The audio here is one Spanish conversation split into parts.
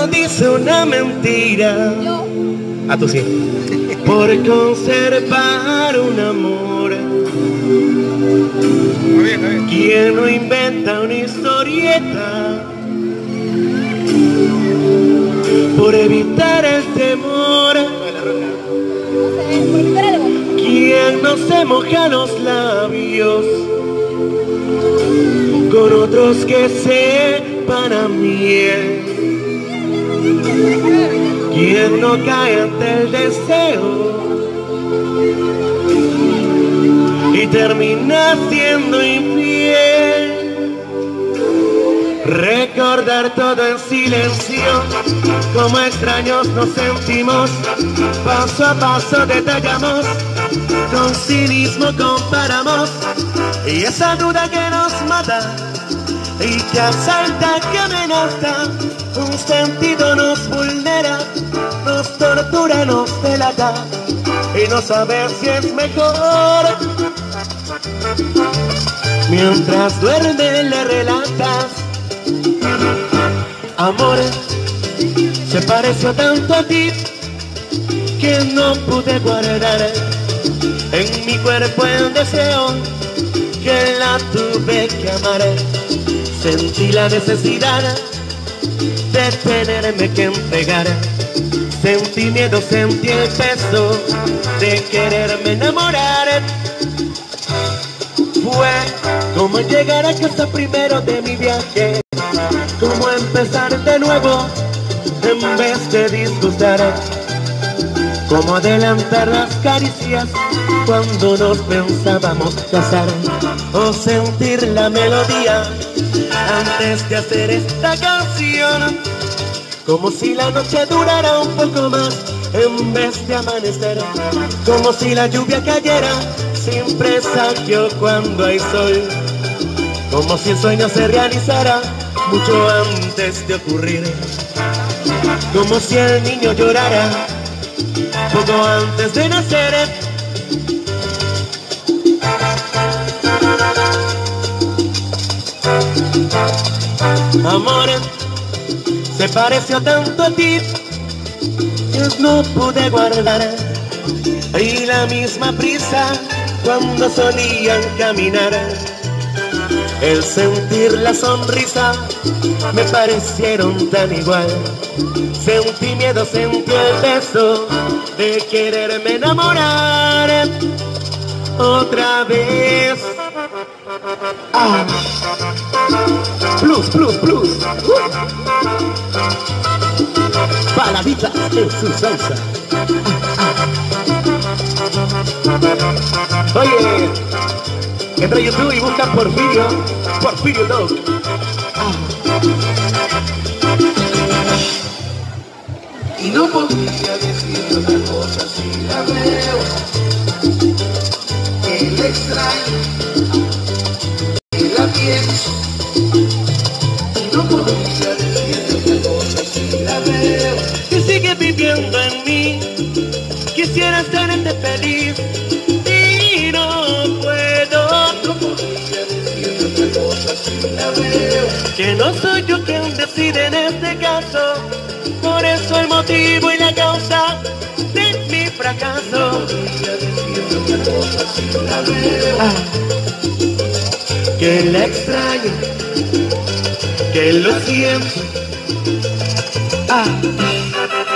no dice una mentira. Yo. A tu sí. Por conservar un amor. Quien no inventa una historieta. Por evitar el temor. Quien no se moja los labios con otros que sepan a miel. No cae ante el deseo y termina siendo infiel. Recordar todo en silencio, como extraños nos sentimos, paso a paso detallamos, con cinismo comparamos, y esa duda que nos mata, y que asalta, que amenaza, un sentido nos nos tortura, nos delata, y no saber si es mejor. Mientras duerme le relatas Amor, se pareció tanto a ti que no pude guardar en mi cuerpo el deseo que la tuve que amar. Sentí la necesidad de tenerme que entregar. Sentí miedo, sentí el peso de quererme enamorar. Fue como llegar a casa primero de mi viaje, como empezar de nuevo en vez de disgustar, como adelantar las caricias cuando nos pensábamos casar, o sentir la melodía antes de hacer esta canción, como si la noche durara un poco más en vez de amanecer, como si la lluvia cayera sin presagio cuando hay sol, como si el sueño se realizara mucho antes de ocurrir, como si el niño llorara poco antes de nacer. Amor, se pareció tanto a ti que no pude guardar y la misma prisa cuando solían caminar. El sentir la sonrisa me parecieron tan igual. Sentí miedo, sentí el beso de quererme enamorar otra vez. Ah. Plus, plus, plus. Uh. Baladita en su salsa. Oye, entra a YouTube y busca Porfirio, Porfirio Dog. Y no podría decir otra cosa si la veo. La extraño. Y que sigue viviendo en mí. Quisiera hacerte feliz y no puedo. Que no soy yo quien decide en este caso. Por eso el motivo y la causa de mi fracaso. Que la extraño, que lo siento. Ah.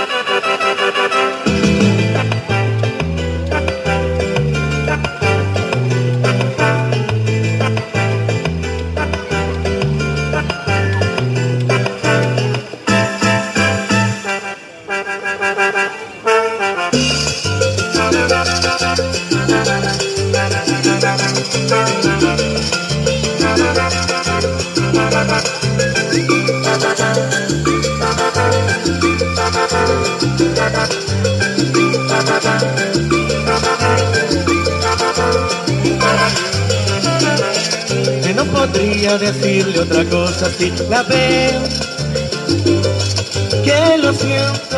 Que no podría decirle otra cosa si la veo, que lo siento.